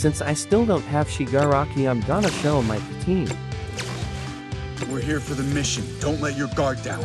Since I still don't have Shigaraki, I'm gonna show my team. We're here for the mission. Don't let your guard down.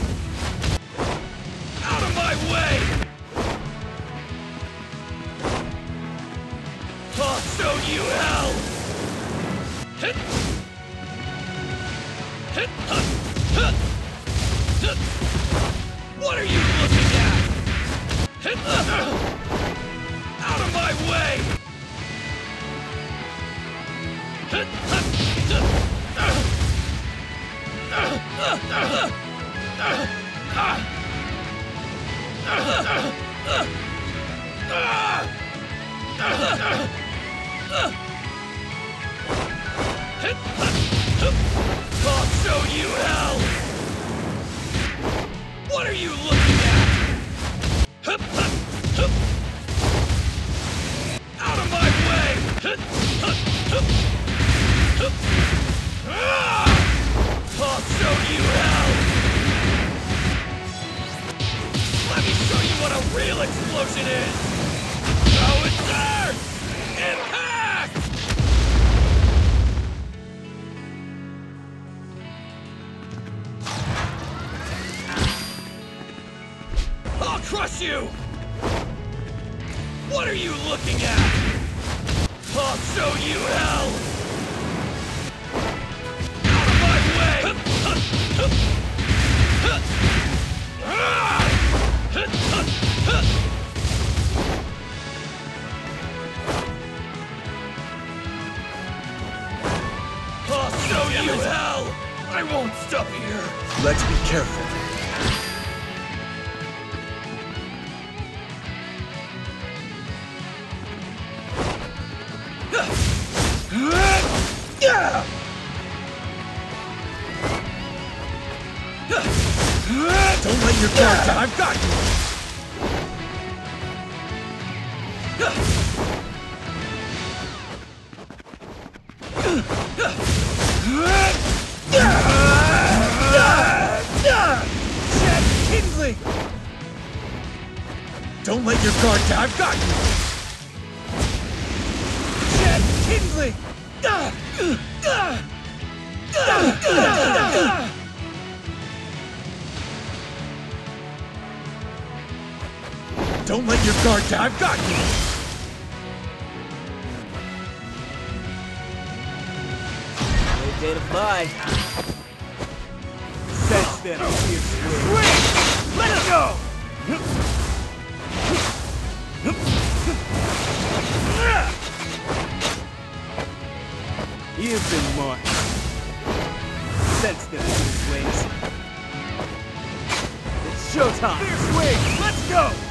I'll show you hell! What are you looking at? Real explosion is! There! Impact! I'll crush you! What are you looking at? I'll show you hell! Don't let your guard down. I've got you. Jet Kindling! Don't let your guard down. I've got you. Jet Kindling! Don't let your guard down. I've got you. No day to fly. Sense them, fierce wind. Let's go! You've been marked. Sense them, fierce wings. It's showtime! Fierce wings, let's go!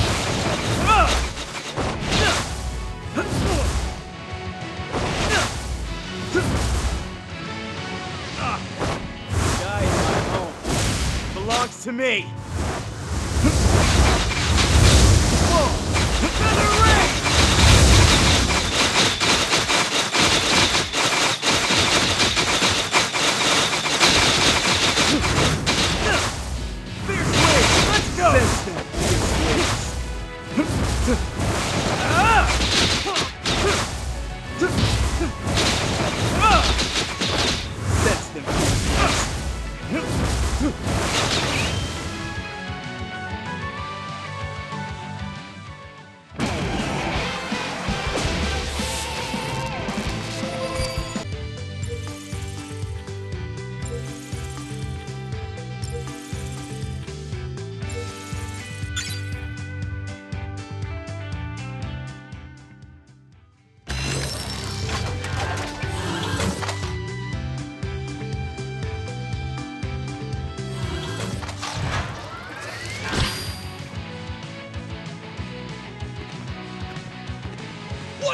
me.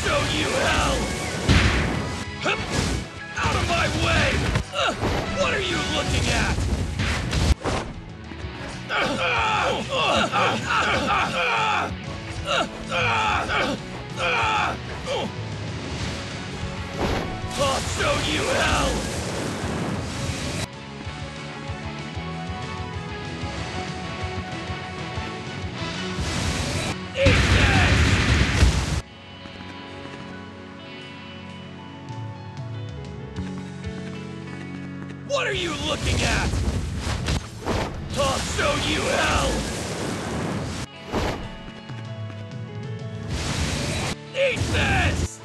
Show you hell! Out of my way! What are you looking at? I'll show you hell! Show you hell! Eat this!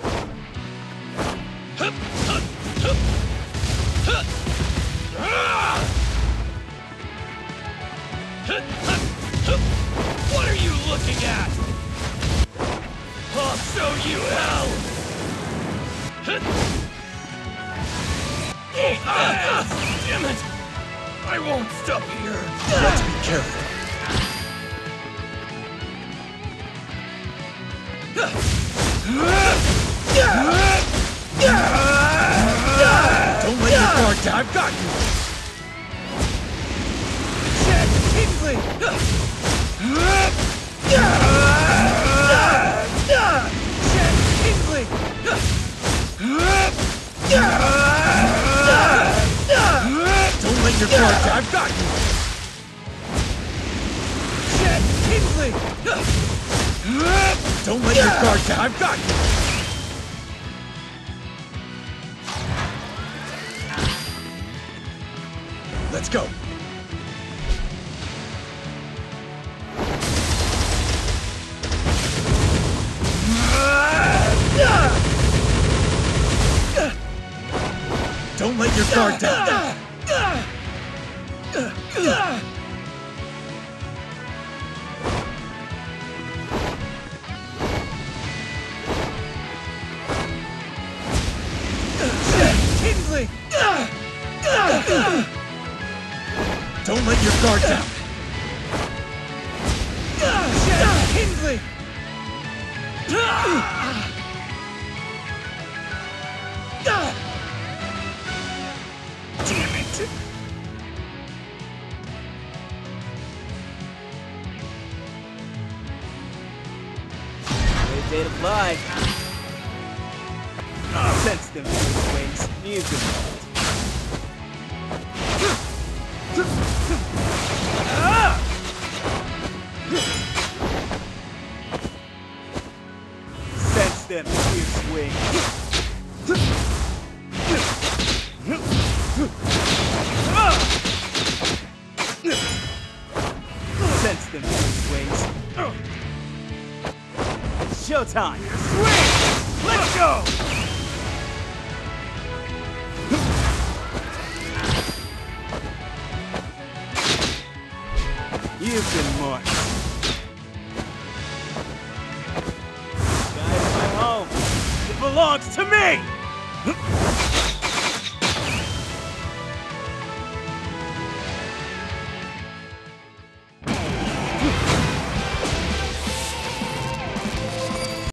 Ah! What are you looking at? I'll show you hell! Eat this! Damn it! I won't stop here! Let's be careful. Don't let your guard down. I've got you. Jet! Kindling! Jet! Kindling! Your guard down. I've got you. Jet! Kindling! Don't let your guard down. I've got you. Let's go. Don't let your guard down. Don't let your guard down. To fly. Sense them wings. Music. Sense them fierce wings. Sense. Showtime! Swing! Let's go! You've been marked. Guys, my home. It belongs to me!